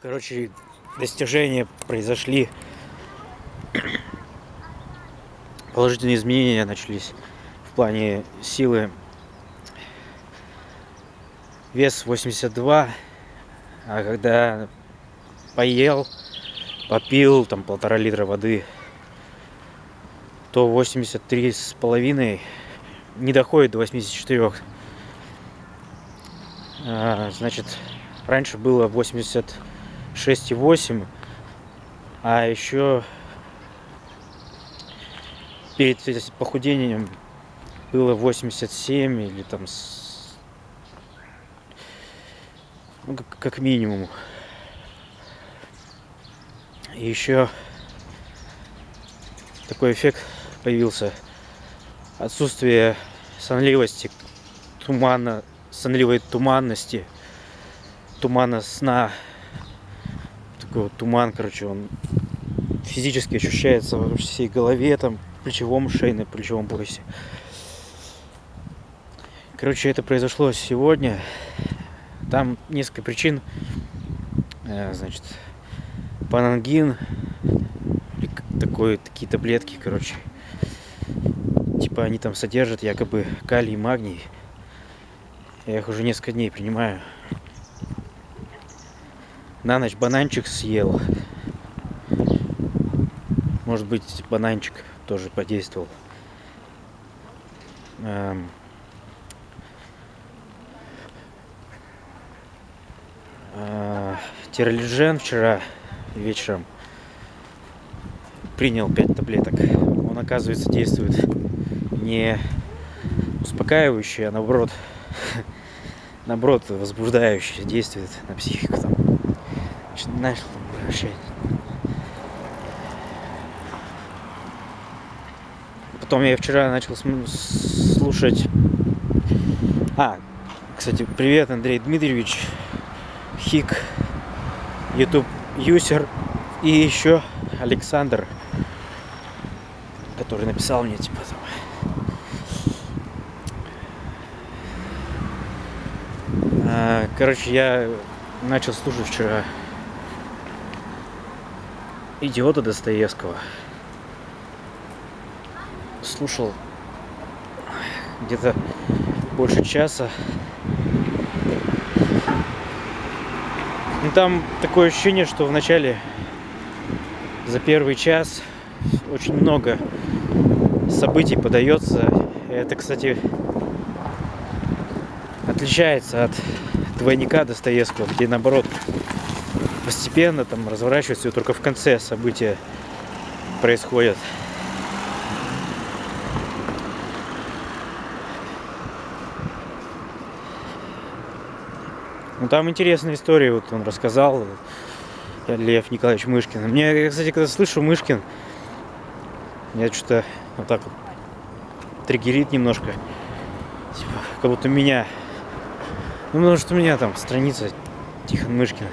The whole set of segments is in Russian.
Короче, достижения произошли. Положительные изменения начались в плане силы. Вес 82, а когда поел, попил там полтора литра воды, то 83 с половиной не доходит до 84. А, значит, раньше было 86,8, а еще перед похудением было 87 или там ну, как, как минимум. И еще такой эффект появился. Отсутствие сонливости, тумана, сонливой туманности, тумана сна. Такой вот туман, короче, он физически ощущается во всей голове, там, плечевом, шейном, плечевом поясе. Короче, это произошло сегодня. Там несколько причин. Э, значит, панангин, такой, такие таблетки, короче. Типа они там содержат якобы калий магний. Я их уже несколько дней принимаю. На ночь бананчик съел. Может быть, бананчик тоже подействовал. Эм... Э, Тиролиджен вчера вечером принял 5 таблеток. Он, оказывается, действует не успокаивающий, а наоборот, наоборот, возбуждающий действует на психику. Там. Начинаешь там превращать. Потом я вчера начал слушать... А, кстати, привет, Андрей Дмитриевич, Хик, YouTube юзер и еще Александр, который написал мне типа там. А, короче, я начал слушать вчера идиота Достоевского. Слушал где-то больше часа. Ну там такое ощущение, что в начале за первый час очень много событий подается. Это, кстати, отличается от двойника Достоевского, где наоборот постепенно там разворачивается и только в конце события происходят. Ну там интересная история, вот он рассказал, Лев Николаевич Мышкин. Мне, кстати, когда слышу Мышкин, я что-то вот так вот триггерит немножко. Типа, как будто меня... Ну, потому что у меня там страница Тихон Мышкин.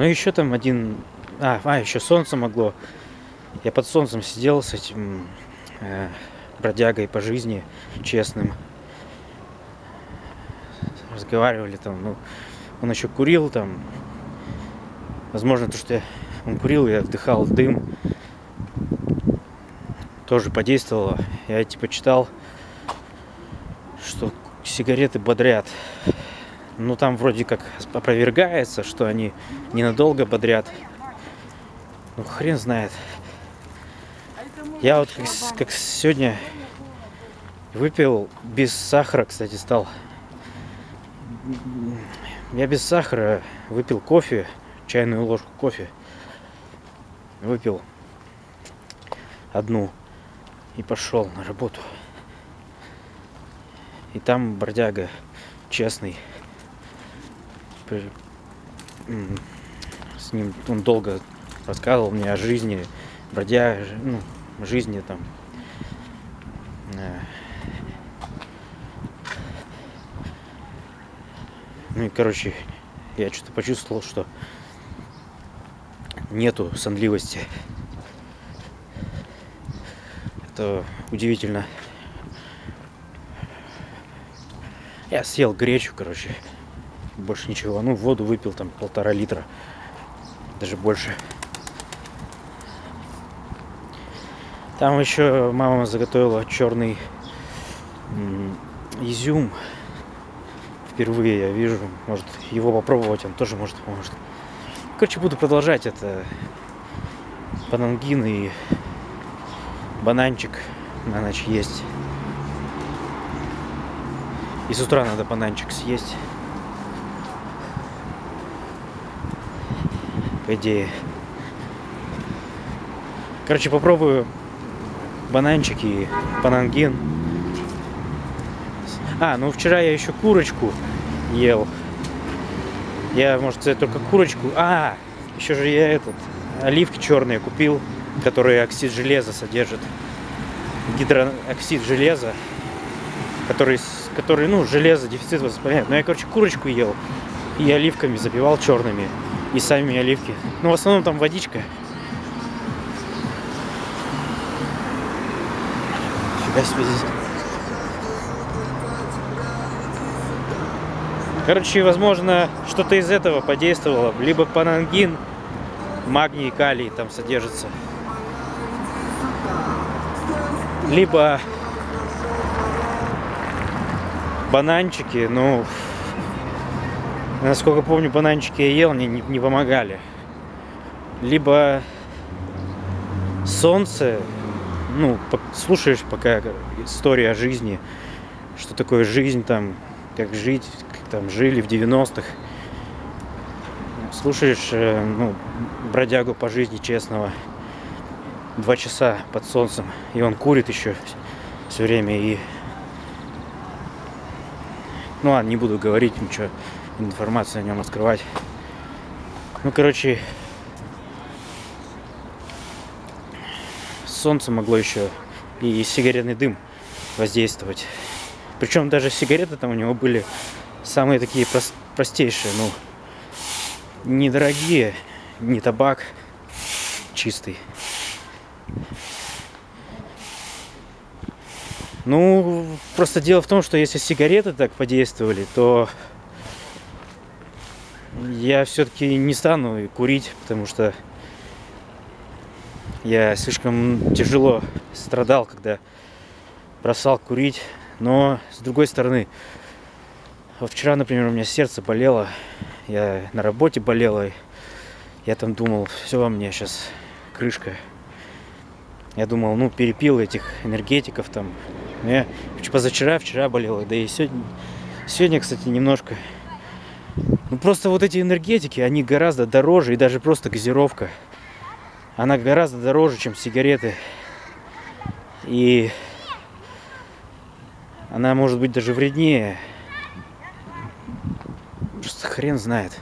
Ну, еще там один... А, а, еще солнце могло. Я под солнцем сидел с этим э, бродягой по жизни, честным разговаривали там, ну, он еще курил там. Возможно, то, что он курил, я вдыхал дым, тоже подействовало. Я типа читал, что сигареты бодрят. Ну, там вроде как опровергается, что они ненадолго бодрят. Ну, хрен знает. Я вот как, как сегодня выпил без сахара, кстати, стал я без сахара выпил кофе, чайную ложку кофе. Выпил одну и пошел на работу. И там бродяга честный. С ним он долго рассказывал мне о жизни, бродяга, ну, жизни там э, Ну и, короче, я что-то почувствовал, что нету сонливости. Это удивительно. Я съел гречу, короче. Больше ничего. Ну, воду выпил там полтора литра. Даже больше. Там еще мама заготовила черный изюм. Впервые я вижу. Может его попробовать, он тоже может поможет. Короче, буду продолжать это. Панангин и бананчик на ночь есть. И с утра надо бананчик съесть. По. Короче, попробую бананчики панангин. А, ну вчера я еще курочку ел. Я, может, сказать, только курочку. А, еще же я этот оливки черные купил, которые оксид железа содержат. Гидрооксид железа, который, который ну, железо, дефицит восполняет. Но я, короче, курочку ел и оливками запивал черными. И самими оливки. Ну, в основном там водичка. Фига себе здесь. Короче, возможно, что-то из этого подействовало. Либо панангин, магний и калий там содержится. Либо бананчики, ну, насколько помню, бананчики я ел, они не, не помогали. Либо солнце, ну, слушаешь пока история о жизни, что такое жизнь там, как жить, как там жили в 90-х. Слушаешь, э, ну, бродягу по жизни честного, два часа под солнцем, и он курит еще все время, и... Ну ладно, не буду говорить ничего, информацию о нем открывать. Ну, короче, солнце могло еще и сигаретный дым воздействовать. Причем даже сигареты там у него были самые такие прост, простейшие, ну, недорогие, не табак чистый. Ну, просто дело в том, что если сигареты так подействовали, то я все-таки не стану курить, потому что я слишком тяжело страдал, когда бросал курить. Но, с другой стороны, вчера, например, у меня сердце болело, я на работе болела, я там думал, все, мне сейчас крышка. Я думал, ну, перепил этих энергетиков там. Я позавчера, вчера болела, да и сегодня, сегодня, кстати, немножко. Ну, просто вот эти энергетики, они гораздо дороже, и даже просто газировка – она гораздо дороже, чем сигареты. И она может быть даже вреднее. Просто хрен знает.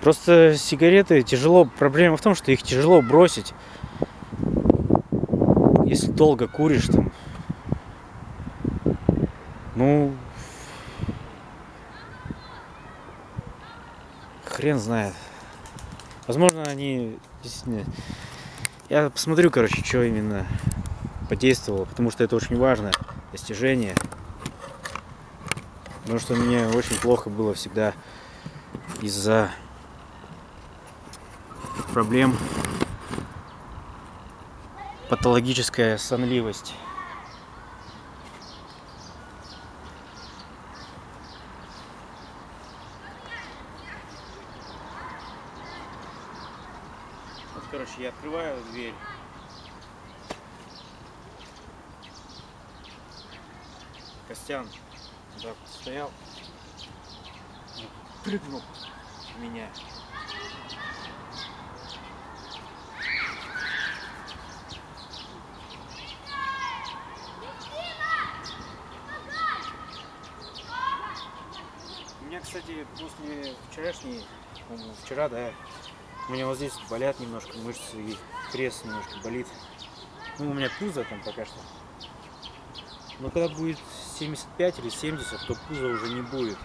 Просто сигареты тяжело. Проблема в том, что их тяжело бросить. Если долго куришь там. Ну. Хрен знает. Возможно, они действительно... Я посмотрю, короче, что именно подействовало, потому что это очень важное достижение. Потому что мне очень плохо было всегда из-за проблем патологическая сонливость. короче, я открываю дверь. Костян так стоял, прыгнул в меня. У меня, кстати, после вчерашней, вчера, да, у меня вот здесь болят немножко мышцы, и пресс немножко болит. Ну, у меня пузо там пока что. Но когда будет 75 или 70, то пузо уже не будет.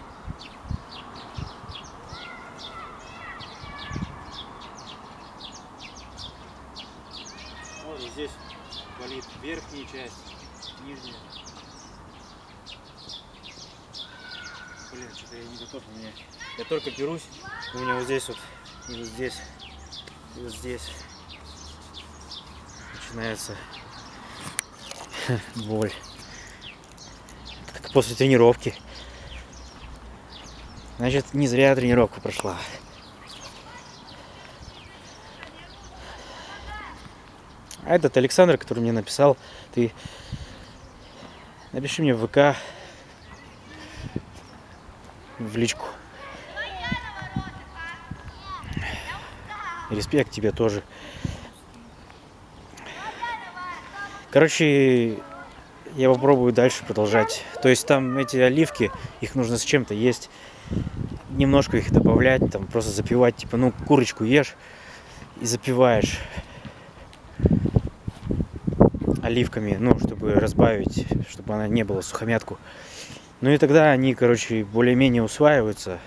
Вот здесь болит верхняя часть, нижняя. Блин, что-то я не готов. У меня... Я только берусь, у меня вот здесь вот и вот здесь, и вот здесь начинается боль. Как после тренировки. Значит, не зря тренировка прошла. А этот Александр, который мне написал, ты напиши мне в ВК в личку. Респект тебе тоже. Короче, я попробую дальше продолжать. То есть там эти оливки, их нужно с чем-то есть. Немножко их добавлять, там просто запивать. Типа, ну, курочку ешь и запиваешь оливками, ну, чтобы разбавить, чтобы она не была сухомятку. Ну и тогда они, короче, более-менее усваиваются.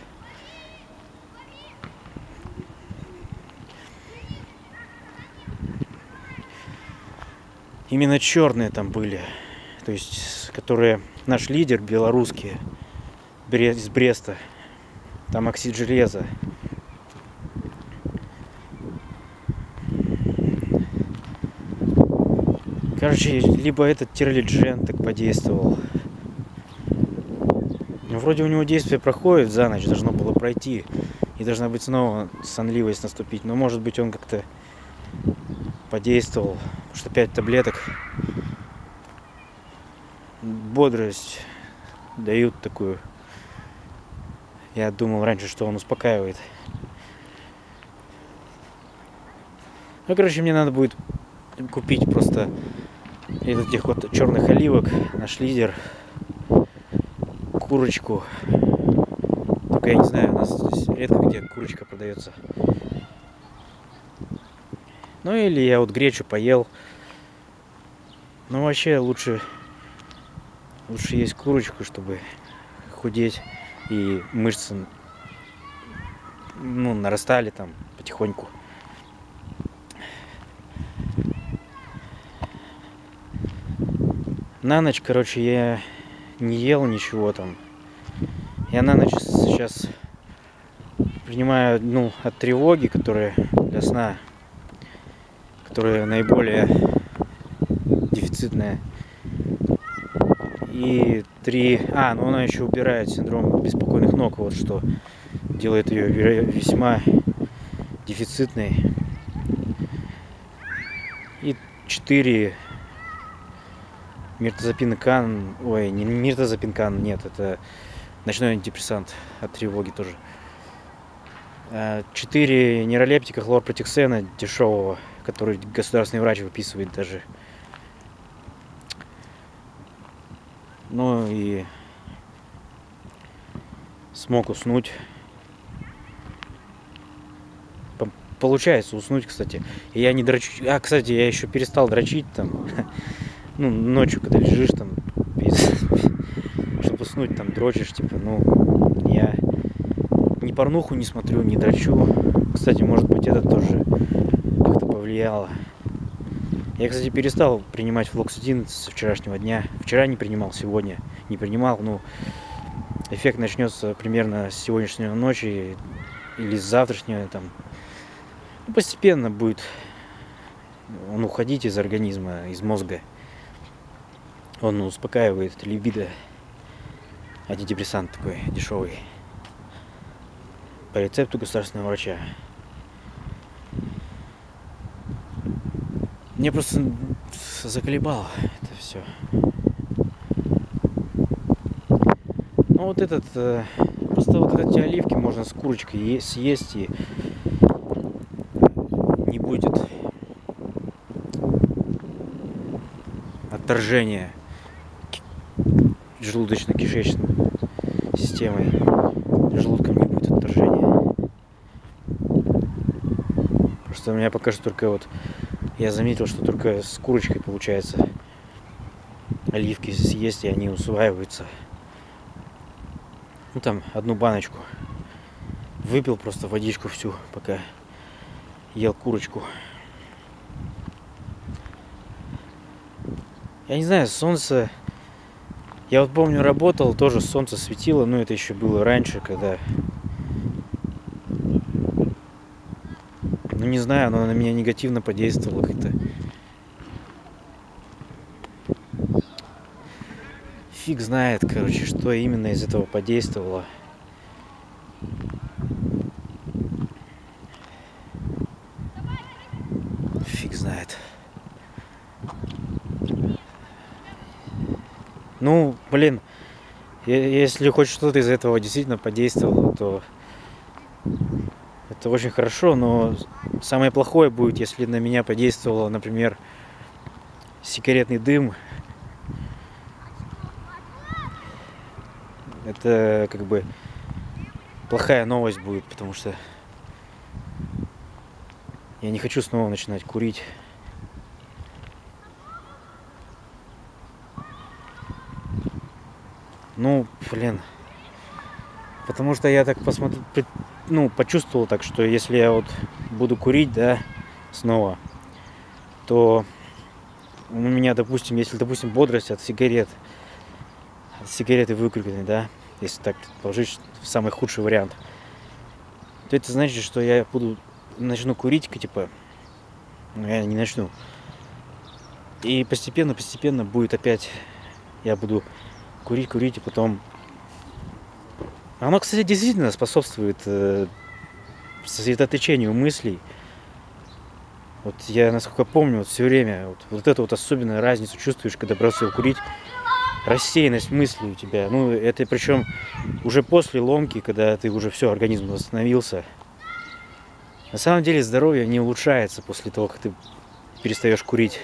Именно черные там были. То есть, которые наш лидер белорусский из Бреста. Там оксид железа. Короче, либо этот тирлиджен так подействовал. Вроде у него действие проходит за ночь, должно было пройти. И должна быть снова сонливость наступить. Но может быть он как-то подействовал. Потому что 5 таблеток. Бодрость. Дают такую. Я думал раньше, что он успокаивает. Ну, короче, мне надо будет купить просто из этих вот черных оливок наш лидер курочку. Только я не знаю у нас здесь редко где курочка продается ну или я вот гречу поел. Ну вообще лучше лучше есть курочку чтобы худеть и мышцы ну нарастали там потихоньку. На ночь, короче, я не ел ничего там. Я на ночь сейчас принимаю, ну, от тревоги, которая для сна, которая наиболее дефицитная. И три... А, ну она еще убирает синдром беспокойных ног, вот что делает ее весьма дефицитной. И четыре Миртазапинкан, ой, не миртазапинкан, нет, это ночной антидепрессант от тревоги тоже. Э, четыре нейролептика хлорпротексена дешевого, который государственный врач выписывает даже. Ну и смог уснуть. Получается уснуть, кстати. Я не дрочу. А, кстати, я еще перестал дрочить там. ну, ночью, когда лежишь там, чтобы уснуть, там, дрочишь, типа, ну, я ни порнуху не смотрю, не дрочу. Кстати, может быть, это тоже повлияло. Я, кстати, перестал принимать флоксетин с вчерашнего дня. Вчера не принимал, сегодня не принимал. Ну, эффект начнется примерно с сегодняшней ночи или с завтрашнего там. Ну, постепенно будет он уходить из организма, из мозга. Он успокаивает либидо. Антидепрессант такой дешевый. По рецепту государственного врача. Мне просто заколебало это все. Ну вот этот, э, просто вот эти оливки можно с курочкой съесть и не будет отторжения желудочно-кишечной системой. Желудком не будет отторжения. Просто у меня пока что только вот я заметил, что только с курочкой получается оливки съесть, и они усваиваются. Ну там одну баночку. Выпил просто водичку всю, пока ел курочку. Я не знаю, солнце Я вот помню, работал, тоже солнце светило, но это еще было раньше, когда... Ну, не знаю, оно на меня негативно подействовало как-то. Фиг знает, короче, что именно из этого подействовало. Фиг знает. Ну, блин, если хоть что-то из этого действительно подействовало, то это очень хорошо, но самое плохое будет, если на меня подействовало, например, сигаретный дым. Это как бы плохая новость будет, потому что я не хочу снова начинать курить. Ну, блин. Потому что я так посмотрел, ну, почувствовал так, что если я вот буду курить, да, снова, то у меня, допустим, если, допустим, бодрость от сигарет, от сигареты выкуренной, да, если так положить в самый худший вариант, то это значит, что я буду, начну курить, типа, ну, я не начну. И постепенно, постепенно будет опять, я буду курить, курить, и потом... Оно, кстати, действительно способствует э, сосредоточению мыслей. Вот я, насколько помню, вот все время вот, вот эту вот особенную разницу чувствуешь, когда бросил курить. Рассеянность мыслей у тебя. Ну, это причем уже после ломки, когда ты уже все, организм восстановился. На самом деле здоровье не улучшается после того, как ты перестаешь курить.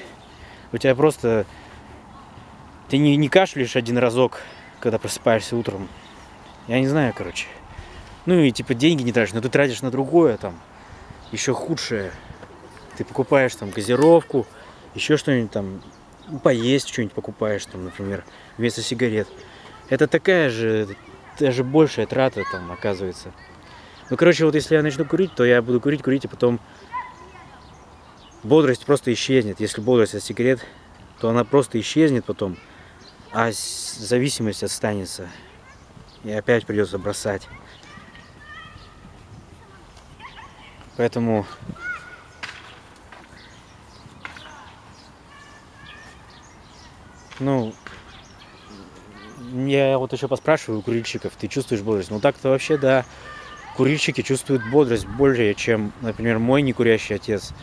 У тебя просто ты не, не кашляешь один разок, когда просыпаешься утром. Я не знаю, короче. Ну и типа деньги не тратишь, но ты тратишь на другое там. Еще худшее. Ты покупаешь там газировку, еще что-нибудь там, ну, поесть что-нибудь покупаешь там, например, вместо сигарет. Это такая же, даже большая трата там оказывается. Ну, короче, вот если я начну курить, то я буду курить, курить, и потом бодрость просто исчезнет. Если бодрость от сигарет, то она просто исчезнет потом а зависимость останется. И опять придется бросать. Поэтому ну, я вот еще поспрашиваю у курильщиков, ты чувствуешь бодрость? Ну так-то вообще, да, курильщики чувствуют бодрость более, чем, например, мой некурящий отец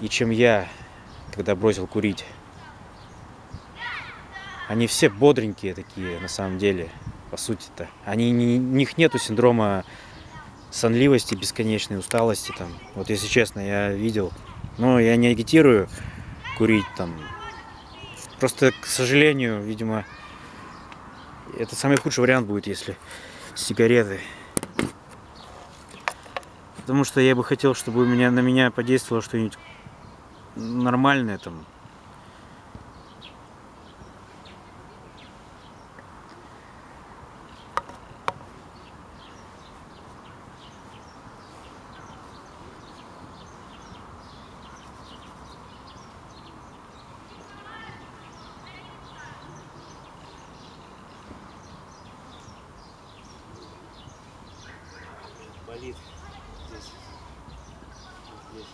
и чем я, когда бросил курить. Они все бодренькие такие, на самом деле, по сути-то. Они, не, у них нету синдрома сонливости, бесконечной усталости там. Вот если честно, я видел. Но я не агитирую курить там. Просто, к сожалению, видимо, это самый худший вариант будет, если сигареты. Потому что я бы хотел, чтобы у меня, на меня подействовало что-нибудь нормальное там, болит здесь. здесь.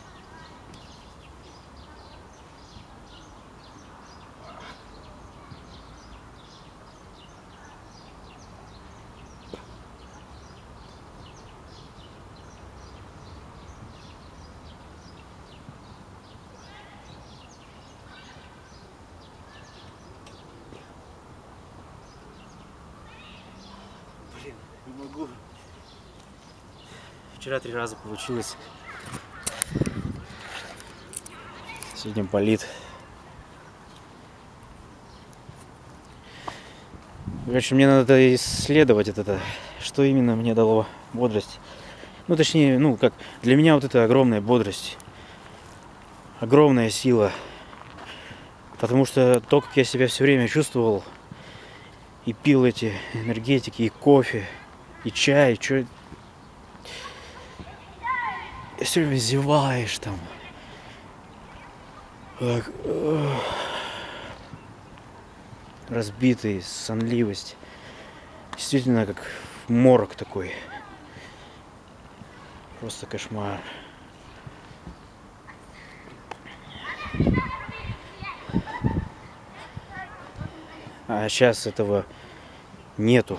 Блин, не могу. Вчера три раза получилось. Сегодня болит. Короче, мне надо исследовать это, что именно мне дало бодрость. Ну, точнее, ну, как, для меня вот это огромная бодрость. Огромная сила. Потому что то, как я себя все время чувствовал, и пил эти энергетики, и кофе, и чай, что все время зеваешь там. Так. разбитый, сонливость. Действительно, как морок такой. Просто кошмар. А сейчас этого нету.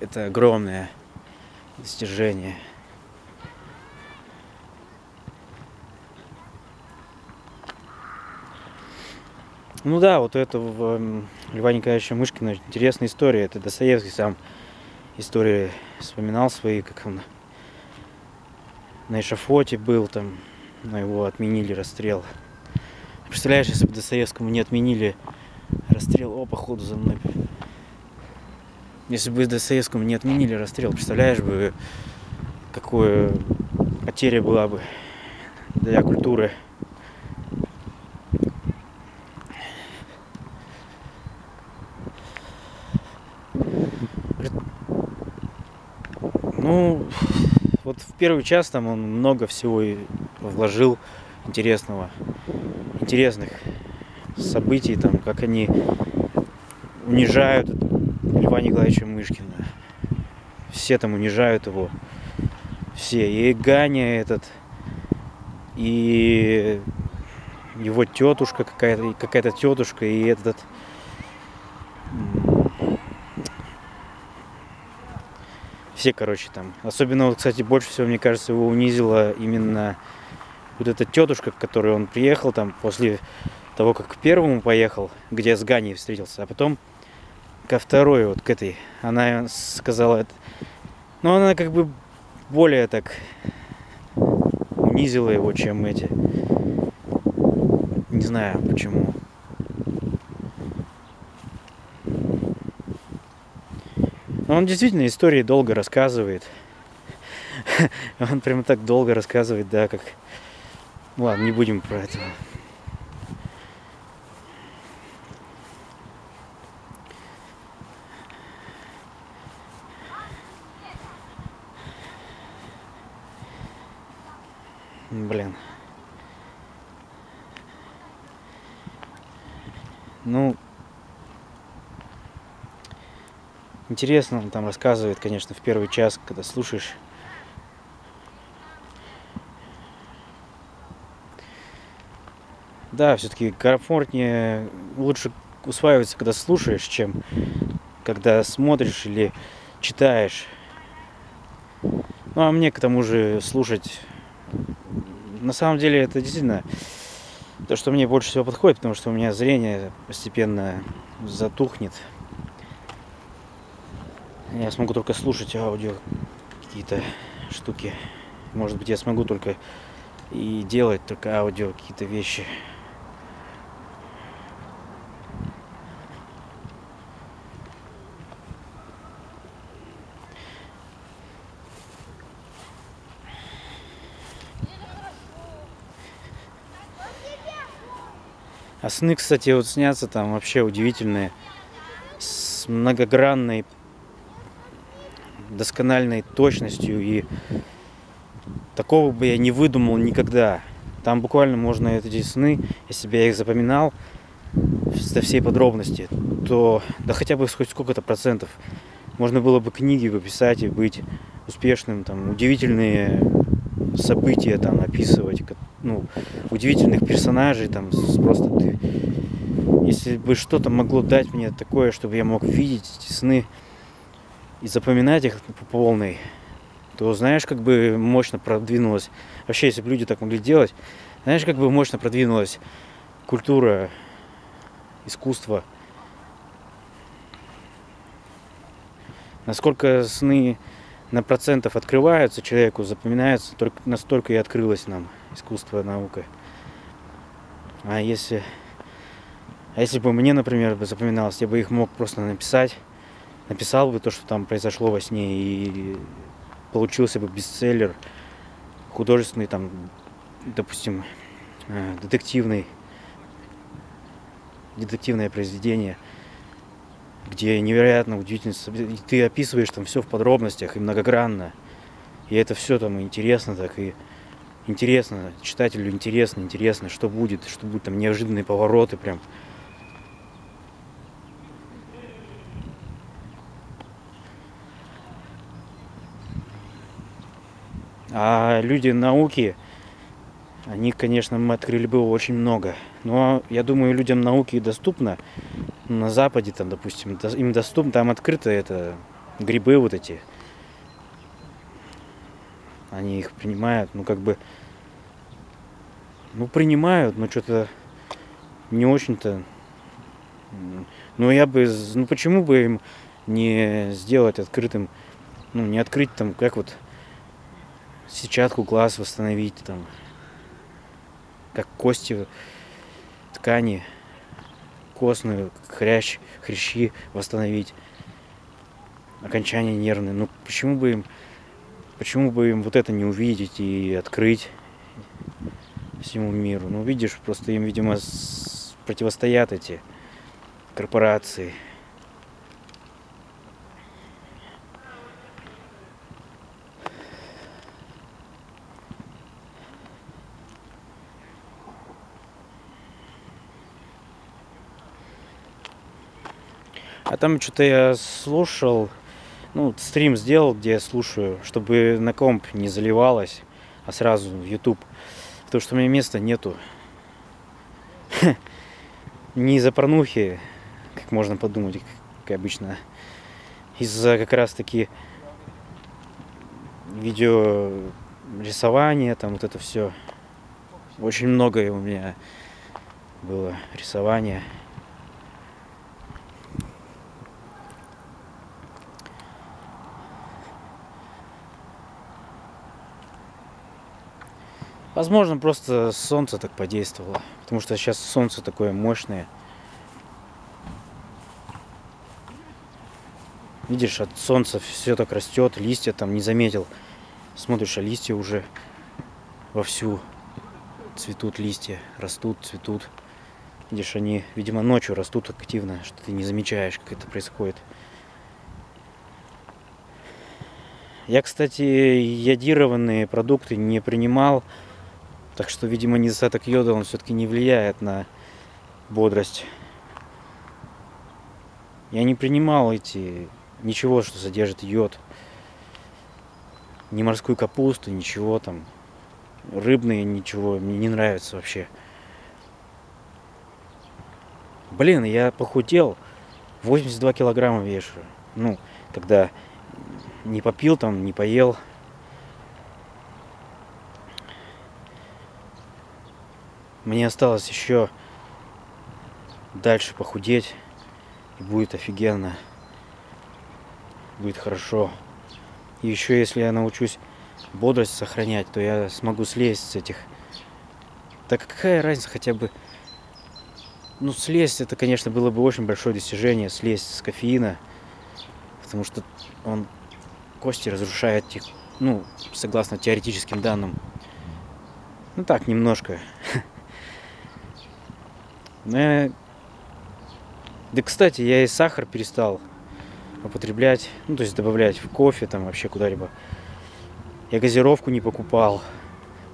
Это огромное достижение. Ну да, вот это в Льва Николаевича Мышкина интересная история. Это Достоевский сам истории вспоминал свои, как он на эшафоте был там, но его отменили расстрел. Представляешь, если бы Достоевскому не отменили расстрел, о, походу за мной. Если бы Достоевскому не отменили расстрел, представляешь бы, какое потеря была бы для культуры. Ну, вот в первый час там он много всего вложил интересного, интересных событий, там, как они унижают Льва Николаевича Мышкина. Все там унижают его. Все. И Ганя этот, и его тетушка какая-то, какая-то тетушка, и этот все, короче, там. Особенно, вот, кстати, больше всего, мне кажется, его унизила именно вот эта тетушка, к которой он приехал там после того, как к первому поехал, где с Ганей встретился, а потом ко второй, вот к этой. Она сказала, ну, она как бы более так унизила его, чем эти. Не знаю почему. Но он действительно истории долго рассказывает. Он прямо так долго рассказывает, да, как... Ладно, не будем про это. Блин. Ну, Интересно, он там рассказывает, конечно, в первый час, когда слушаешь. Да, все-таки комфортнее, лучше усваивается, когда слушаешь, чем когда смотришь или читаешь. Ну, а мне к тому же слушать, на самом деле, это действительно то, что мне больше всего подходит, потому что у меня зрение постепенно затухнет. Я смогу только слушать аудио какие-то штуки. Может быть, я смогу только и делать только аудио какие-то вещи. А сны, кстати, вот снятся там вообще удивительные, с многогранной доскональной точностью и такого бы я не выдумал никогда. Там буквально можно эти сны, если бы я их запоминал со всей подробности, то да хотя бы хоть сколько-то процентов можно было бы книги выписать и быть успешным, там удивительные события там описывать, ну, удивительных персонажей, там просто ты, если бы что-то могло дать мне такое, чтобы я мог видеть эти сны, и запоминать их по полной, то знаешь, как бы мощно продвинулась, вообще, если бы люди так могли делать, знаешь, как бы мощно продвинулась культура, искусство. Насколько сны на процентов открываются человеку, запоминаются, только настолько и открылось нам искусство, наука. А если, а если бы мне, например, запоминалось, я бы их мог просто написать написал бы то, что там произошло во сне, и получился бы бестселлер художественный, там, допустим, э, детективный, детективное произведение, где невероятно удивительно, ты описываешь там все в подробностях и многогранно, и это все там интересно так, и интересно, читателю интересно, интересно, что будет, что будут там неожиданные повороты прям. А люди науки, они, конечно, мы открыли бы очень много. Но я думаю, людям науки доступно. На Западе, там, допустим, им доступно, там открыто это грибы вот эти. Они их принимают, ну как бы, ну принимают, но что-то не очень-то. Ну я бы, ну почему бы им не сделать открытым, ну не открыть там, как вот сетчатку глаз восстановить, там, как кости, ткани, костную, хрящ, хрящи восстановить, окончания нервные. Ну почему бы им, почему бы им вот это не увидеть и открыть всему миру? Ну видишь, просто им, видимо, противостоят эти корпорации. А там что-то я слушал, ну, стрим сделал, где я слушаю, чтобы на комп не заливалось, а сразу в YouTube. Потому что у меня места нету. Не из-за порнухи, как можно подумать, как обычно. Из-за как раз таки видео рисования, там вот это все. Очень многое у меня было рисования. Возможно, просто солнце так подействовало. Потому что сейчас солнце такое мощное. Видишь, от солнца все так растет, листья там не заметил. Смотришь, а листья уже вовсю цветут листья, растут, цветут. Видишь, они, видимо, ночью растут активно, что ты не замечаешь, как это происходит. Я, кстати, йодированные продукты не принимал. Так что, видимо, недостаток йода, он все-таки не влияет на бодрость. Я не принимал эти ничего, что содержит йод. Ни морскую капусту, ничего там. Рыбные, ничего. Мне не нравится вообще. Блин, я похудел. 82 килограмма вешаю. Ну, когда не попил там, не поел. Мне осталось еще дальше похудеть. И будет офигенно. Будет хорошо. И еще если я научусь бодрость сохранять, то я смогу слезть с этих. Так какая разница хотя бы... Ну, слезть, это, конечно, было бы очень большое достижение, слезть с кофеина. Потому что он кости разрушает, ну, согласно теоретическим данным. Ну так, немножко. Ну. Да, кстати, я и сахар перестал употреблять, ну, то есть добавлять в кофе, там, вообще куда-либо. Я газировку не покупал.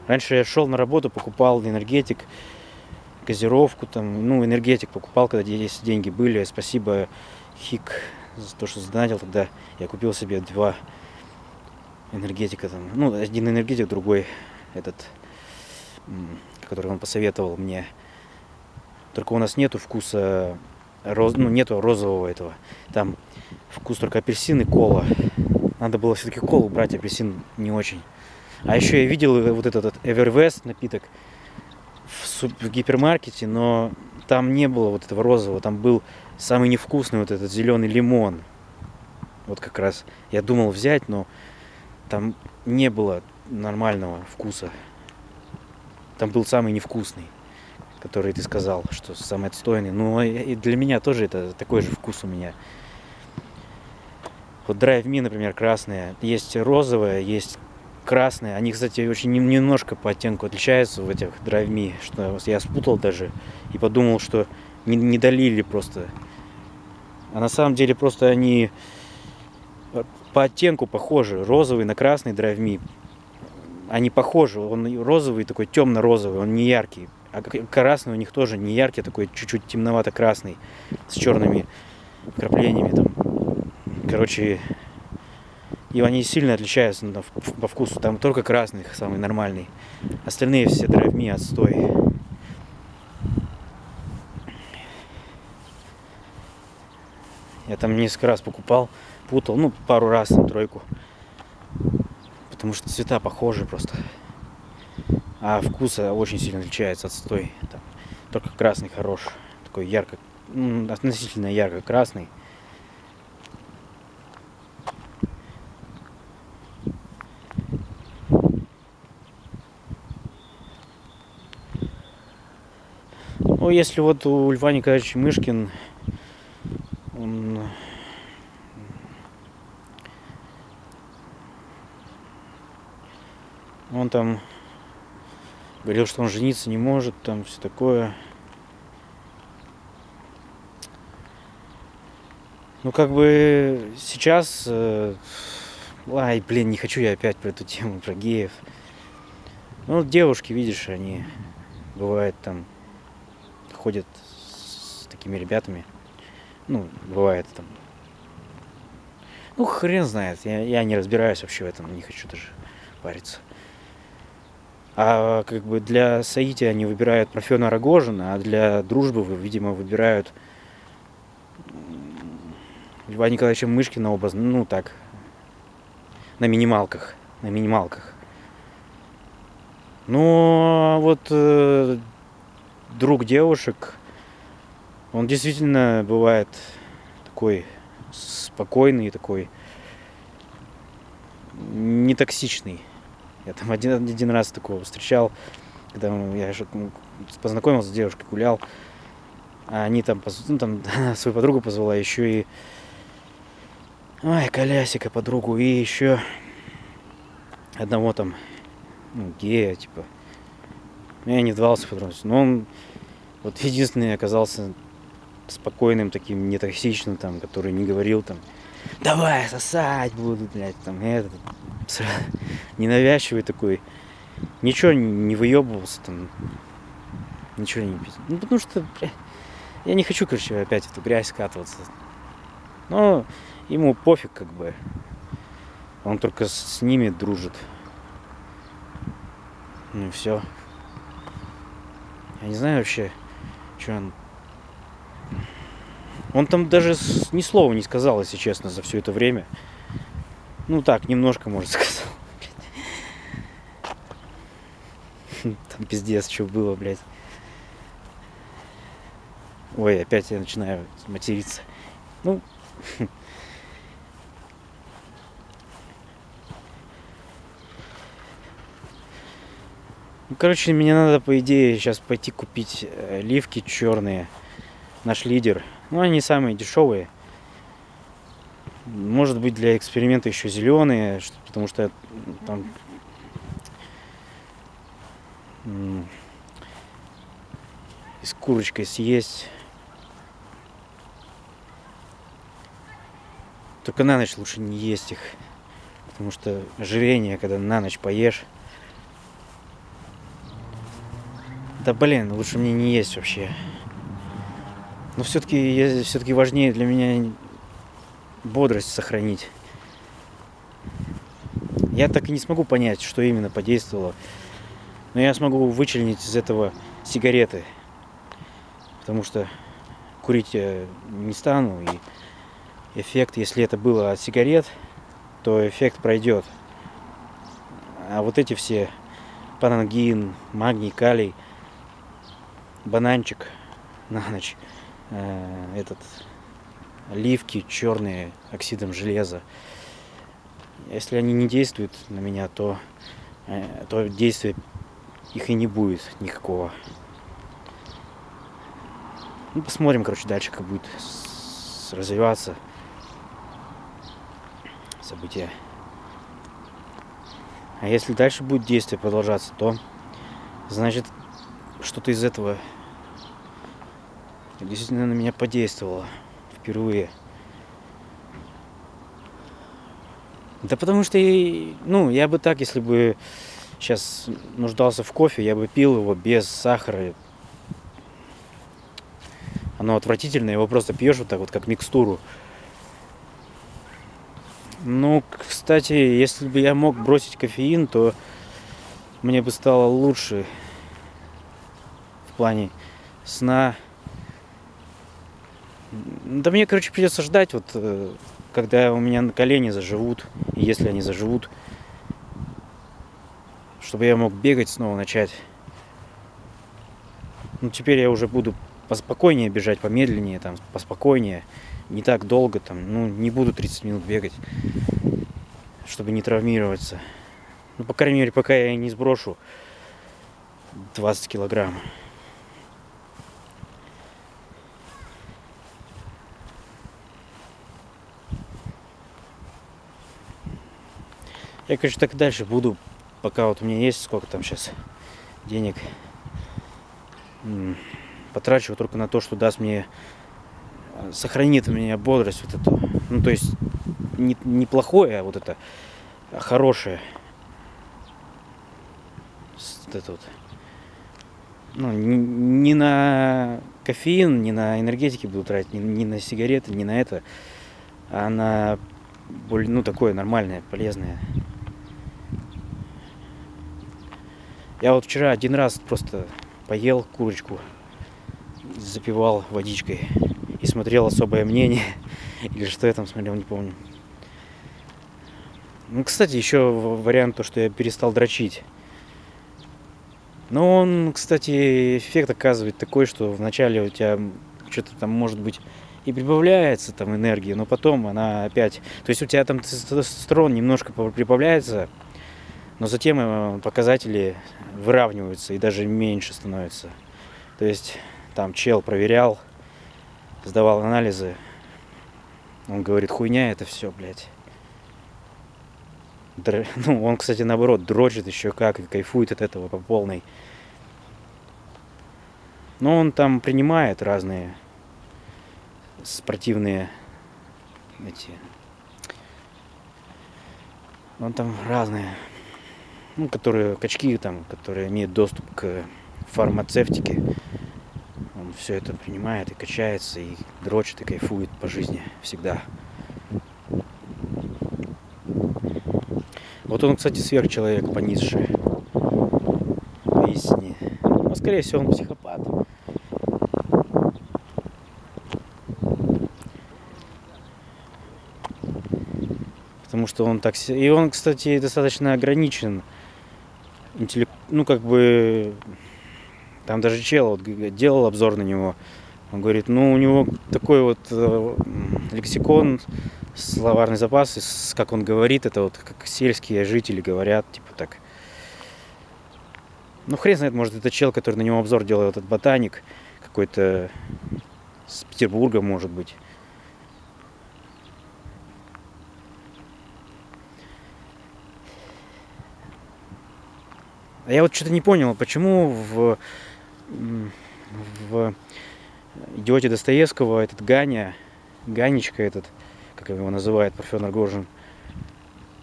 Раньше я шел на работу, покупал энергетик, газировку, там, ну, энергетик покупал, когда здесь деньги были. Спасибо Хик за то, что задонатил тогда. Я купил себе два энергетика, там, ну, один энергетик, другой этот, который он посоветовал мне. Только у нас нету вкуса, роз, ну, нету розового этого. Там вкус только апельсин и кола. Надо было все-таки колу брать, апельсин не очень. А еще я видел вот этот Everwest напиток в, в гипермаркете, но там не было вот этого розового, там был самый невкусный вот этот зеленый лимон. Вот как раз я думал взять, но там не было нормального вкуса. Там был самый невкусный который ты сказал, что самый отстойный. Ну и для меня тоже это такой же вкус у меня. Вот Drive Me, например, красные. Есть розовые, есть красные. Они, кстати, очень немножко по оттенку отличаются в этих Drive Me, что я спутал даже и подумал, что не, не долили просто. А на самом деле просто они по оттенку похожи. Розовый на красный Drive Me. они похожи. Он розовый, такой темно-розовый, он не яркий. А красный у них тоже не яркий, такой чуть-чуть темновато-красный, с черными краплениями там. Короче, и они сильно отличаются ну, по вкусу. Там только красный самый нормальный. Остальные все драйвми отстой. Я там несколько раз покупал, путал, ну, пару раз, там, тройку. Потому что цвета похожи просто. А вкус очень сильно отличается от стой. Там, только красный хорош. Такой ярко, ну, относительно ярко-красный. Ну, если вот у Льва Николаевича Мышкин он он там говорил, что он жениться не может, там все такое. Ну, как бы сейчас... Э, ай, блин, не хочу я опять про эту тему, про геев. Ну, девушки, видишь, они бывает там ходят с такими ребятами. Ну, бывает там. Ну, хрен знает. Я, я не разбираюсь вообще в этом, не хочу даже париться. А как бы для Саити они выбирают Парфена Рогожина, а для дружбы, видимо, выбирают Льва Николаевича Мышкина оба, ну так, на минималках, на минималках. Но вот э, друг девушек, он действительно бывает такой спокойный, такой не токсичный. Я там один, один раз такого встречал, когда я познакомился с девушкой, гулял, а они там, ну, там свою подругу позвала, еще и Ой, колясика подругу и еще одного там ну, гея, типа. Я не вдавался в подробности. Но он вот единственный оказался спокойным, таким нетоксичным, там, который не говорил там, давай сосать буду, блядь, там, этот, ненавязчивый такой. Ничего не выебывался там, ничего не пить. Ну, потому что, блядь, я не хочу, короче, опять эту грязь скатываться. Но ему пофиг, как бы. Он только с ними дружит. Ну и все. Я не знаю вообще, что он... Он там даже ни слова не сказал, если честно, за все это время. Ну так, немножко, может, сказал. Там пиздец, что было, блядь. Ой, опять я начинаю материться. Ну, Ну, короче, мне надо, по идее, сейчас пойти купить э, ливки черные. Наш лидер. Ну, они самые дешевые. Может быть, для эксперимента еще зеленые, потому что там и с курочкой съесть. Только на ночь лучше не есть их. Потому что ожирение, когда на ночь поешь, Да блин, лучше мне не есть вообще. Но все-таки все-таки важнее для меня бодрость сохранить. Я так и не смогу понять, что именно подействовало. Но я смогу вычленить из этого сигареты. Потому что курить я не стану. И эффект, если это было от сигарет, то эффект пройдет. А вот эти все панангин, магний, калий – бананчик на ночь, э, этот оливки черные оксидом железа. Если они не действуют на меня, то, э, то действия их и не будет никакого. Ну, посмотрим, короче, дальше, как будет развиваться события. А если дальше будет действие продолжаться, то значит что-то из этого действительно на меня подействовало впервые. Да потому что, ну, я бы так, если бы сейчас нуждался в кофе, я бы пил его без сахара. Оно отвратительное, его просто пьешь вот так вот, как микстуру. Ну, кстати, если бы я мог бросить кофеин, то мне бы стало лучше в плане сна. Да мне, короче, придется ждать, вот, э, когда у меня на колени заживут, и если они заживут, чтобы я мог бегать снова начать. Ну, теперь я уже буду поспокойнее бежать, помедленнее, там, поспокойнее не так долго, там, ну, не буду 30 минут бегать, чтобы не травмироваться. Ну, по крайней мере, пока я не сброшу 20 килограмм. Я, конечно, так и дальше буду, пока вот у меня есть сколько там сейчас денег. Потрачу только на то, что даст мне сохранит у меня бодрость вот эту. Ну, то есть не, не плохое, а вот это а хорошее. Вот это вот. Ну, не, не на кофеин, не на энергетики буду тратить, не, не на сигареты, не на это, а на ну, такое нормальное, полезное. Я вот вчера один раз просто поел курочку, запивал водичкой и смотрел особое мнение. Или что я там смотрел, не помню. Ну, кстати, еще вариант то, что я перестал дрочить. Но он, кстати, эффект оказывает такой, что вначале у тебя что-то там может быть и прибавляется там энергии, но потом она опять... То есть у тебя там тестостерон немножко прибавляется, но затем э, показатели выравниваются и даже меньше становятся. То есть там чел проверял, сдавал анализы. Он говорит, хуйня это все, блядь. Др... Ну, он, кстати, наоборот, дрочит еще как и кайфует от этого по полной. Но он там принимает разные спортивные эти... Он там разные, ну, которые, качки там, которые имеют доступ к фармацевтике все это принимает и качается, и дрочит, и кайфует по жизни всегда. Вот он, кстати, сверхчеловек понизший. Поистине. Но, скорее всего, он психопат. Потому что он так... И он, кстати, достаточно ограничен. Интеллект... Ну, как бы там даже чел вот делал обзор на него. Он говорит, ну у него такой вот э, лексикон, словарный запас, и, как он говорит, это вот как сельские жители говорят, типа так. Ну хрен знает, может это чел, который на него обзор делал, этот ботаник, какой-то с Петербурга, может быть. А я вот что-то не понял, почему в в идиоте Достоевского этот Ганя, Ганечка этот, как его называет Парфен Рогожин,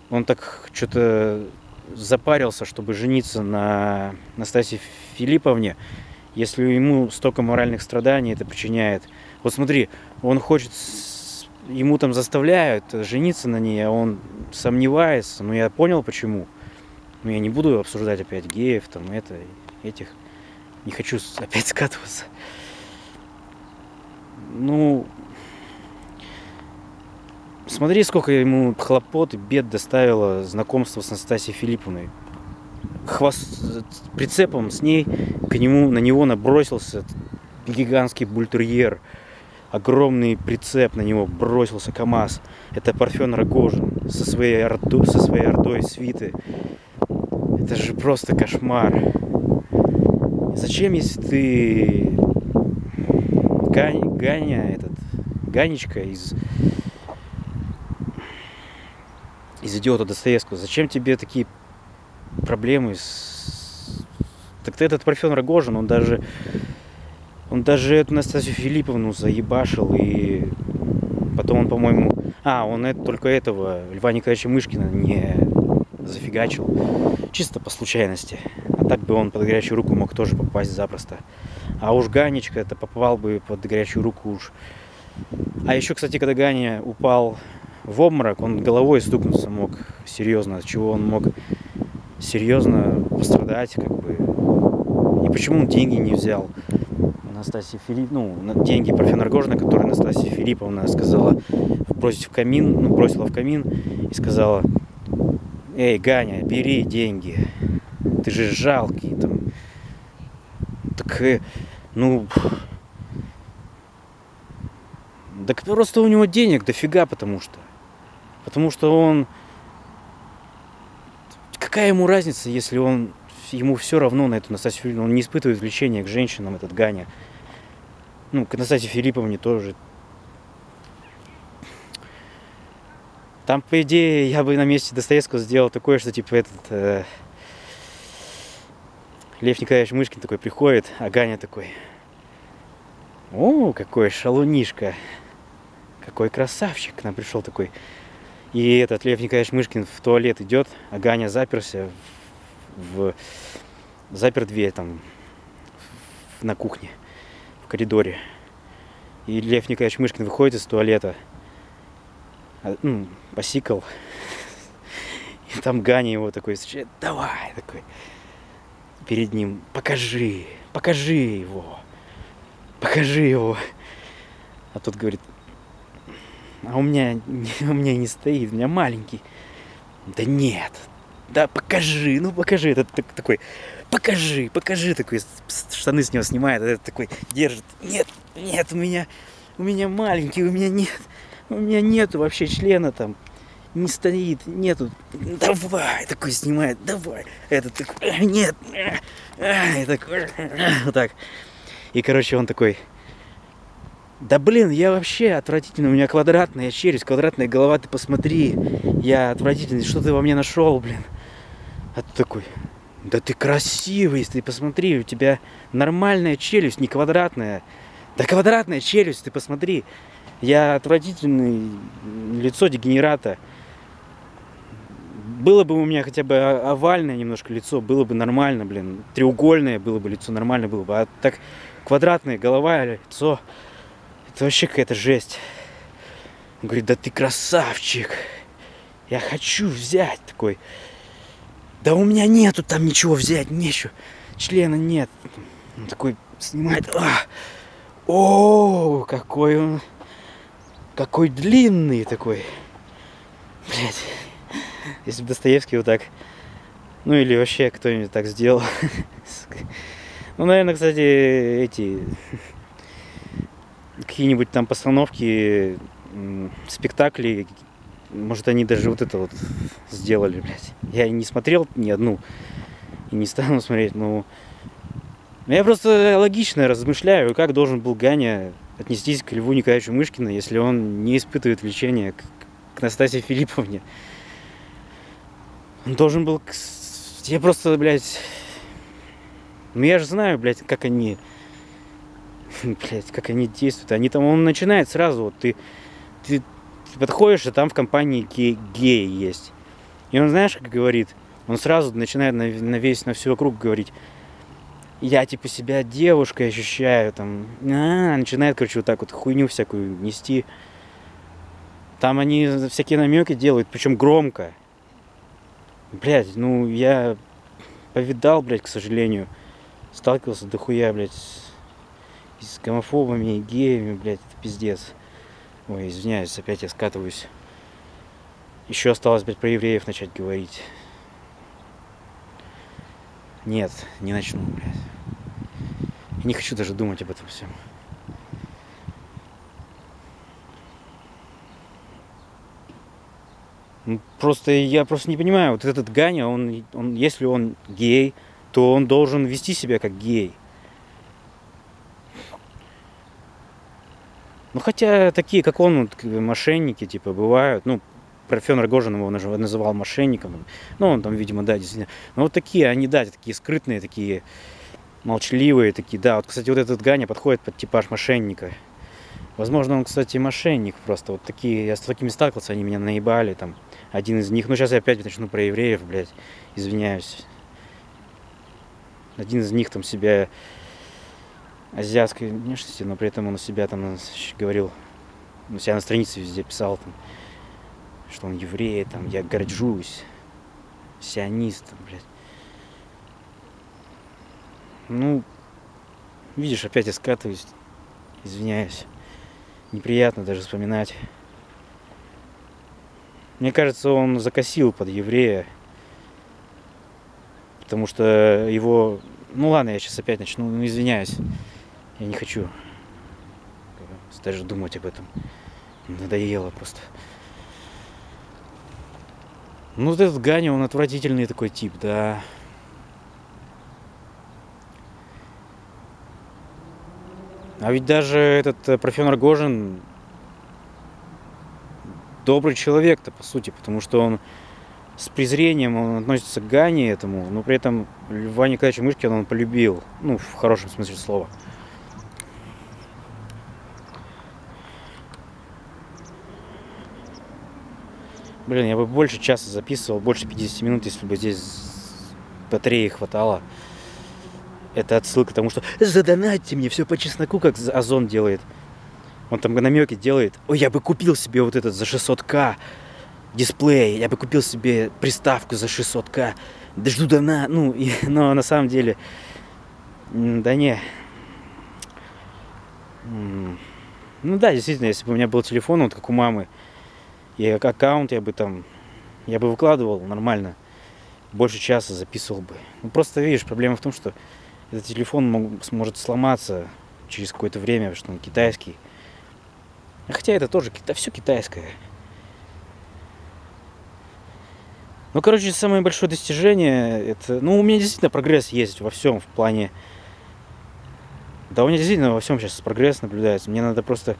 он так что-то запарился, чтобы жениться на Настасье Филипповне, если ему столько моральных страданий это причиняет. Вот смотри, он хочет, ему там заставляют жениться на ней, а он сомневается, но я понял почему. Но я не буду обсуждать опять геев, там это, этих. Не хочу опять скатываться. Ну, смотри, сколько ему хлопот и бед доставило знакомство с Настасьей Филипповной. Хвост, прицепом с ней к нему, на него набросился гигантский бультерьер. Огромный прицеп на него бросился КАМАЗ. Это Парфен Рогожин со своей, ордой, со своей ордой свиты. Это же просто кошмар. Зачем, если ты Гань, Ганя, этот, Ганечка из из идиота Достоевского, зачем тебе такие проблемы с... Так ты этот Парфен Рогожин, он даже он даже эту Настасью Филипповну заебашил, и потом он, по-моему... А, он это, только этого, Льва Николаевича Мышкина не зафигачил. Чисто по случайности. А так бы он под горячую руку мог тоже попасть запросто. А уж Ганечка это попал бы под горячую руку уж. А еще, кстати, когда Ганя упал в обморок, он головой стукнуться мог серьезно, от чего он мог серьезно пострадать, как бы. И почему он деньги не взял? Настасья Филипп, ну, деньги профенергожина, которые Настасья Филипповна сказала бросить в камин, ну, бросила в камин и сказала, эй, Ганя, бери деньги, ты же жалкий, там. Так, э, ну, так просто у него денег дофига, потому что. Потому что он... Какая ему разница, если он... Ему все равно на эту Настасью Филипповну. Он не испытывает влечения к женщинам, этот Ганя. Ну, к Настасье Филипповне тоже. Там, по идее, я бы на месте Достоевского сделал такое, что типа этот... Э, Лев Николаевич Мышкин такой приходит, а Ганя такой... О, какой шалунишка! Какой красавчик к нам пришел такой. И этот Лев Николаевич Мышкин в туалет идет, а Ганя заперся в, запер дверь там на кухне, в коридоре. И Лев Николаевич Мышкин выходит из туалета, ну, посикал. И там Ганя его такой встречает, давай, такой, перед ним, покажи, покажи его, покажи его. А тот говорит, а у меня, у меня не стоит, у меня маленький. Да нет, да покажи, ну покажи. Этот такой, покажи, покажи, такой, штаны с него снимает, этот такой держит. Нет, нет, у меня, у меня маленький, у меня нет, у меня нету вообще члена там, не стоит, нету. Давай, такой снимает, давай. Этот такой, нет, и такой, вот так. И, короче, он такой, да блин, я вообще отвратительный, у меня квадратная челюсть, квадратная голова, ты посмотри. Я отвратительный, что ты во мне нашел, блин? А ты такой, да ты красивый, ты посмотри, у тебя нормальная челюсть, не квадратная. Да квадратная челюсть, ты посмотри. Я отвратительный, лицо дегенерата. Было бы у меня хотя бы овальное немножко лицо, было бы нормально, блин. Треугольное было бы лицо, нормально было бы. А так квадратная голова, лицо. Это вообще какая-то жесть. Он говорит, да ты красавчик. Я хочу взять такой. Да у меня нету там ничего взять, нечего. Члена нет. Он такой снимает. А! О, какой он. Какой длинный такой. Блять. Если бы Достоевский вот так. Ну или вообще кто-нибудь так сделал. Ну, наверное, кстати, эти какие-нибудь там постановки, спектакли, может, они даже вот это вот сделали, блядь. Я не смотрел ни одну и не стану смотреть, но... Я просто логично размышляю, как должен был Ганя отнестись к Льву Николаевичу Мышкину, если он не испытывает влечения к, к Настасье Филипповне. Он должен был... Я просто, блядь... Ну я же знаю, блядь, как они блядь, как они действуют. Они там, он начинает сразу, вот ты, ты, ты подходишь, а там в компании гей есть. И он, знаешь, как говорит, он сразу начинает на, на весь, на всю вокруг говорить, я типа себя девушкой ощущаю, там, а, начинает, короче, вот так вот хуйню всякую нести. Там они всякие намеки делают, причем громко. Блять, ну я повидал, блядь, к сожалению. Сталкивался дохуя, блядь, с гомофобами, и геями, блядь, это пиздец. Ой, извиняюсь, опять я скатываюсь. Еще осталось, блядь, про евреев начать говорить. Нет, не начну, блядь. Не хочу даже думать об этом всем. Ну, просто я просто не понимаю, вот этот Ганя, он, он, если он гей, то он должен вести себя как гей. Ну, хотя такие, как он, мошенники, типа, бывают. Ну, про Фен Рогожин его называл мошенником. Ну, он там, видимо, да, действительно. Но вот такие, они, да, такие скрытные, такие молчаливые, такие, да. Вот, кстати, вот этот Ганя подходит под типаж мошенника. Возможно, он, кстати, мошенник просто. Вот такие, я с такими сталкивался, они меня наебали там. Один из них, ну сейчас я опять начну про евреев, блядь, извиняюсь. Один из них там себя азиатской внешности, но при этом он у себя там говорил, у себя на странице везде писал там, что он еврей, там, я горжусь, сионист, там, блядь. Ну, видишь, опять я скатываюсь, извиняюсь. Неприятно даже вспоминать. Мне кажется, он закосил под еврея. Потому что его... Ну ладно, я сейчас опять начну, ну извиняюсь. Я не хочу даже думать об этом. Надоело просто. Ну вот этот Ганя, он отвратительный такой тип, да. А ведь даже этот э, профессор Рогожин добрый человек-то, по сути, потому что он с презрением он относится к Гане этому, но при этом Льва Николаевича Мышкина он полюбил, ну, в хорошем смысле слова. Блин, я бы больше часа записывал, больше 50 минут, если бы здесь батареи хватало. Это отсылка к тому, что задонатьте мне все по чесноку, как Озон делает. Он там намеки делает. Ой, я бы купил себе вот этот за 600к дисплей, я бы купил себе приставку за 600к. Да жду дона, ну, и, но на самом деле, да не. Ну да, действительно, если бы у меня был телефон, вот как у мамы, и аккаунт я бы там, я бы выкладывал нормально, больше часа записывал бы. Ну просто видишь, проблема в том, что этот телефон мог, может сломаться через какое-то время, потому что он китайский. Хотя это тоже это все китайское. Ну, короче, самое большое достижение, это, ну, у меня действительно прогресс есть во всем в плане, да, у меня действительно во всем сейчас прогресс наблюдается. Мне надо просто,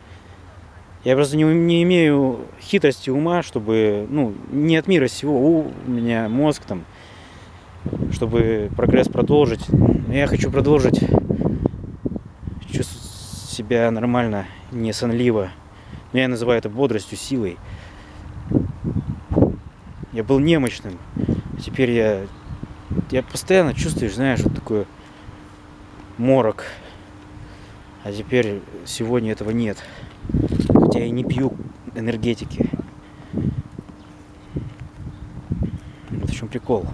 я просто не, не имею хитрости ума, чтобы, ну, не от мира сего, у меня мозг там, чтобы прогресс продолжить. Я хочу продолжить чувствовать себя нормально, не сонливо. Но я называю это бодростью, силой. Я был немощным. Теперь я, я постоянно чувствуешь, знаешь, вот такой морок. А теперь сегодня этого нет. Хотя я не пью энергетики. Вот в чем прикол.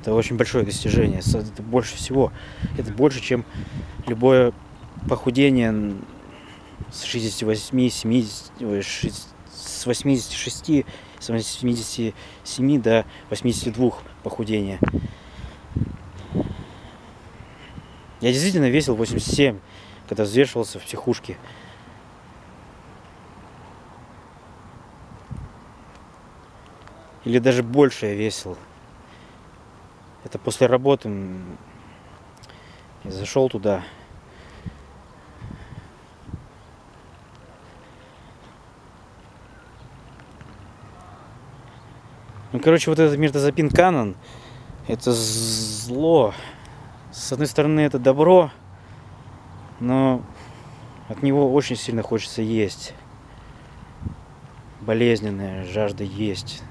Это очень большое достижение. Это больше всего. Это больше, чем любое похудение с 68, 70, с 86, с 87 до 82 похудения. Я действительно весил 87, когда взвешивался в психушке. Или даже больше я весил. Это после работы зашел туда. Ну, короче, вот этот миртазапин Канон, это зло. С одной стороны, это добро, но от него очень сильно хочется есть. Болезненная жажда есть.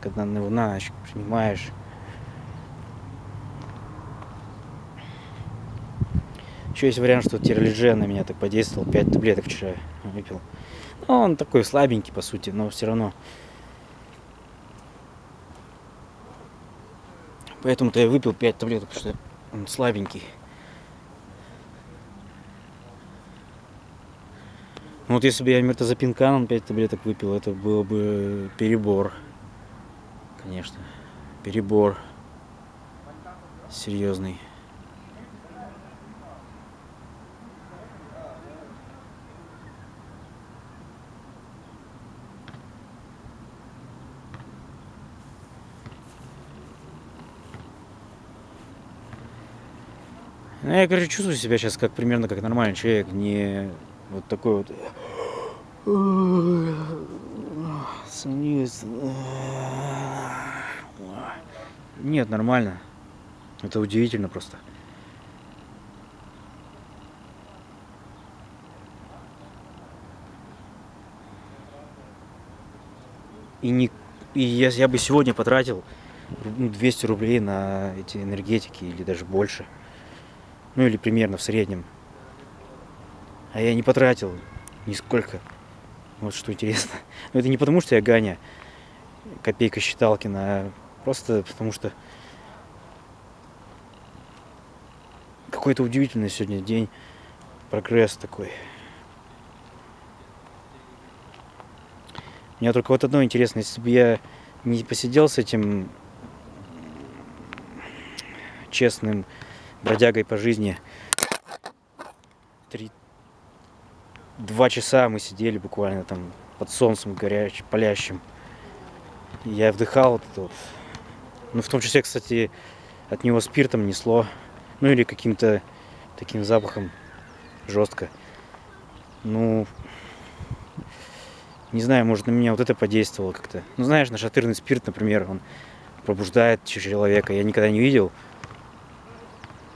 Когда на ночь принимаешь. Еще есть вариант, что тиролиджен на меня так подействовал. 5 таблеток вчера выпил. Ну, он такой слабенький, по сути, но все равно Поэтому-то я выпил 5 таблеток, потому что он слабенький. Ну вот если бы я мертозапинканом 5 таблеток выпил, это было бы перебор. Конечно, перебор серьезный. Ну, я, короче, чувствую себя сейчас как примерно как нормальный человек, не вот такой вот... Сомневаюсь. Нет, нормально. Это удивительно просто. И, не, и я, я бы сегодня потратил ну, 200 рублей на эти энергетики или даже больше. Ну или примерно в среднем. А я не потратил нисколько. Вот что интересно. Но это не потому, что я Ганя, копейка считалкина, а просто потому что какой-то удивительный сегодня день. Прогресс такой. Мне только вот одно интересно, если бы я не посидел с этим честным бродягой по жизни, три, два часа мы сидели буквально там под солнцем горячим, палящим. И я вдыхал вот это вот. Ну, в том числе, кстати, от него спиртом несло. Ну, или каким-то таким запахом жестко. Ну, не знаю, может, на меня вот это подействовало как-то. Ну, знаешь, нашатырный спирт, например, он пробуждает человека. Я никогда не видел.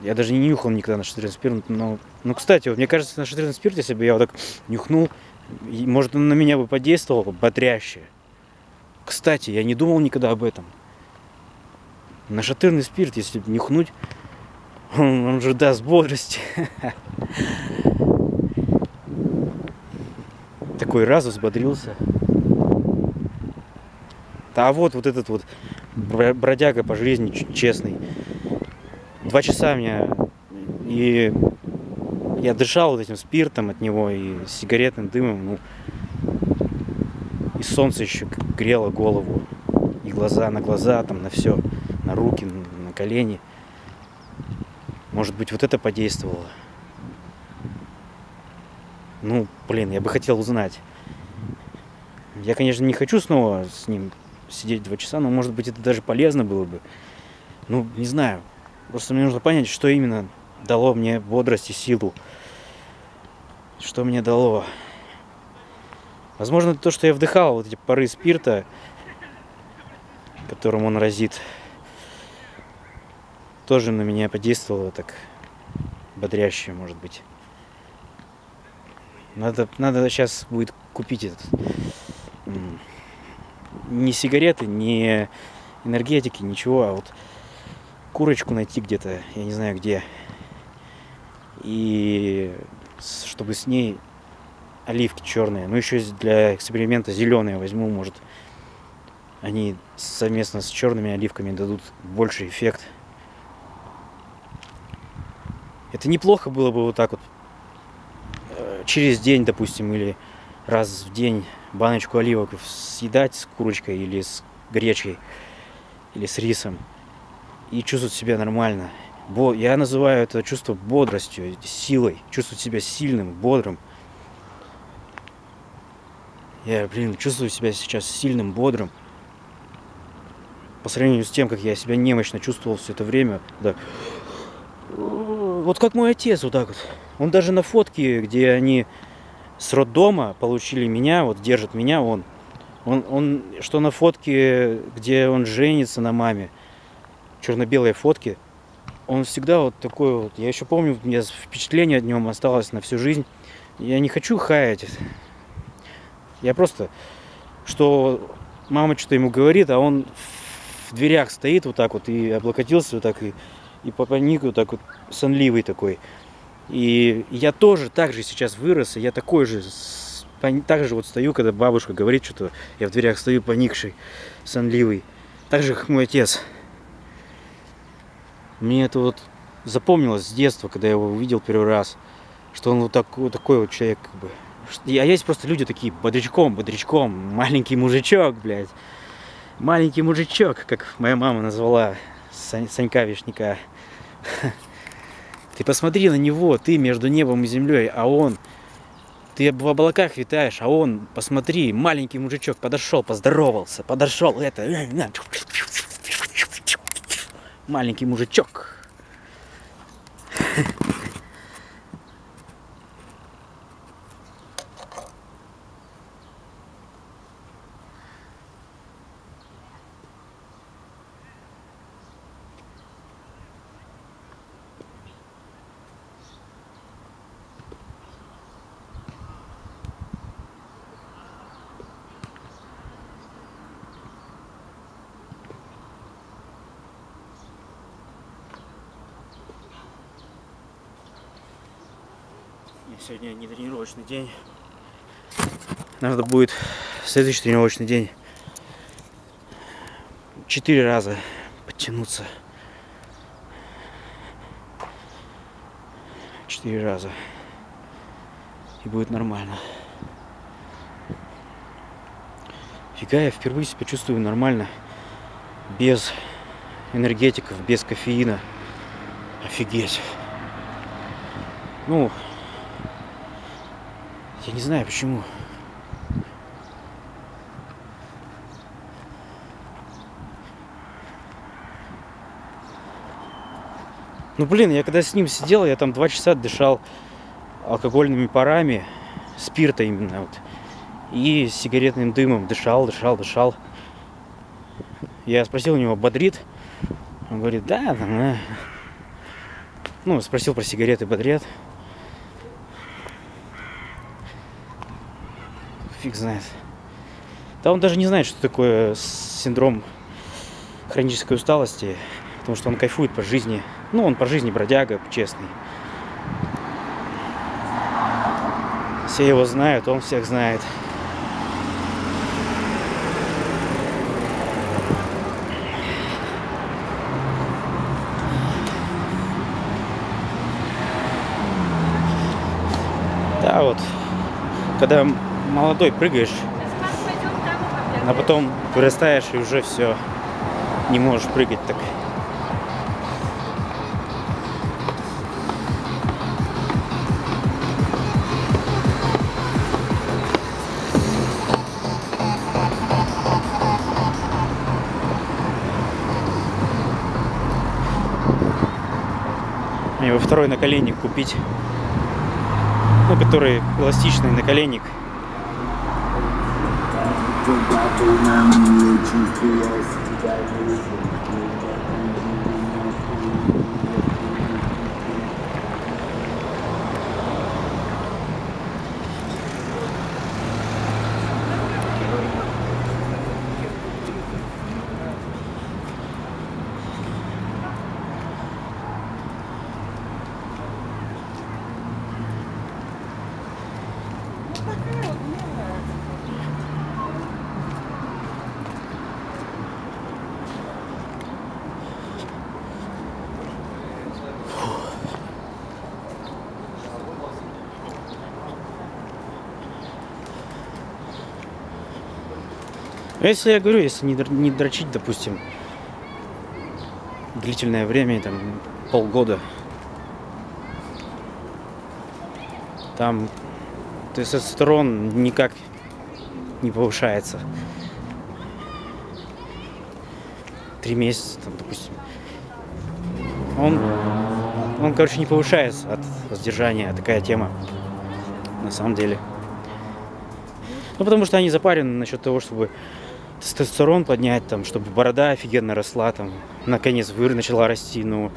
Я даже не нюхал никогда нашатырный спирт. Но, ну, кстати, вот мне кажется, нашатырный спирт, если бы я вот так нюхнул, может, он на меня бы подействовал бодряще. Кстати, я не думал никогда об этом. Нашатырный спирт, если нюхнуть, он, он же даст бодрости. такой раз взбодрился. А вот вот этот вот бродяга по жизни честный. Два часа меня и я дышал вот этим спиртом от него и сигаретным дымом. Ну, и солнце еще грело голову. И глаза на глаза, там на все, на руки, на колени. Может быть, вот это подействовало. Ну, блин, я бы хотел узнать. Я, конечно, не хочу снова с ним сидеть два часа, но, может быть, это даже полезно было бы. Ну, не знаю. Просто мне нужно понять, что именно дало мне бодрость и силу. Что мне дало. Возможно, то, что я вдыхал вот эти пары спирта, которым он разит, тоже на меня подействовало так бодряще, может быть. Надо, надо сейчас будет купить этот не сигареты, не энергетики, ничего, а вот курочку найти где-то, я не знаю где. И чтобы с ней оливки черные. Ну, еще для эксперимента зеленые возьму, может, они совместно с черными оливками дадут больший эффект. Это неплохо было бы вот так вот через день, допустим, или раз в день баночку оливок съедать с курочкой или с гречкой, или с рисом, и чувствовать себя нормально. Я называю это чувство бодростью, силой, чувствовать себя сильным, бодрым. Я, блин, чувствую себя сейчас сильным, бодрым. По сравнению с тем, как я себя немощно чувствовал все это время. Да. Вот как мой отец, вот так вот. Он даже на фотке, где они с роддома получили меня, вот держит меня он. Он, он что на фотке, где он женится на маме, черно-белые фотки, он всегда вот такой вот. Я еще помню, у меня впечатление от него осталось на всю жизнь. Я не хочу хаять. Я просто, что мама что-то ему говорит, а он в дверях стоит вот так вот и облокотился вот так и, и по вот так вот сонливый такой. И я тоже так же сейчас вырос, и я такой же, так же вот стою, когда бабушка говорит что-то, я в дверях стою поникший, сонливый. Так же, как мой отец. Мне это вот запомнилось с детства, когда я его увидел первый раз, что он вот такой, такой вот человек, как бы. А есть просто люди такие, бодрячком, бодрячком, маленький мужичок, блядь. Маленький мужичок, как моя мама назвала Санька Вишняка. Ты посмотри на него, ты между небом и землей, а он, ты в облаках витаешь, а он, посмотри, маленький мужичок подошел, поздоровался, подошел, это, маленький мужичок. Тренировочный день. Надо будет следующий тренировочный день четыре раза подтянуться. Четыре раза. И будет нормально. Фига, я впервые себя чувствую нормально. Без энергетиков, без кофеина. Офигеть. Ну, я не знаю почему. Ну блин, я когда с ним сидел, я там два часа дышал алкогольными парами, спирта именно вот, и сигаретным дымом дышал, дышал, дышал. Я спросил у него, бодрит? Он говорит, да, да, Ну, спросил про сигареты, бодрят. Фиг знает. Да он даже не знает, что такое синдром хронической усталости, потому что он кайфует по жизни. Ну, он по жизни бродяга, честный. Все его знают, он всех знает. Да, вот, когда молодой прыгаешь, а потом вырастаешь и уже все, не можешь прыгать так. Мне второй наколенник купить. Ну, который эластичный наколенник. Forgot to remember you, GPS, you got me. А Если я говорю, если не, не дрочить, допустим, длительное время, там полгода, там тестостерон никак не повышается. Три месяца, там, допустим. Он, он, короче, не повышается от воздержания, такая тема, на самом деле. Ну, потому что они запарены насчет того, чтобы тестостерон поднять, там, чтобы борода офигенно росла, там, наконец выр начала расти, но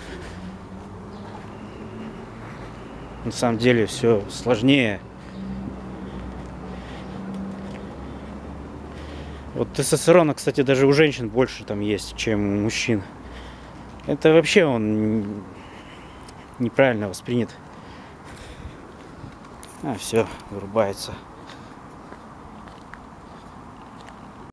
на самом деле все сложнее. Вот тестостерона, кстати, даже у женщин больше там есть, чем у мужчин. Это вообще он неправильно воспринят. А, все, вырубается.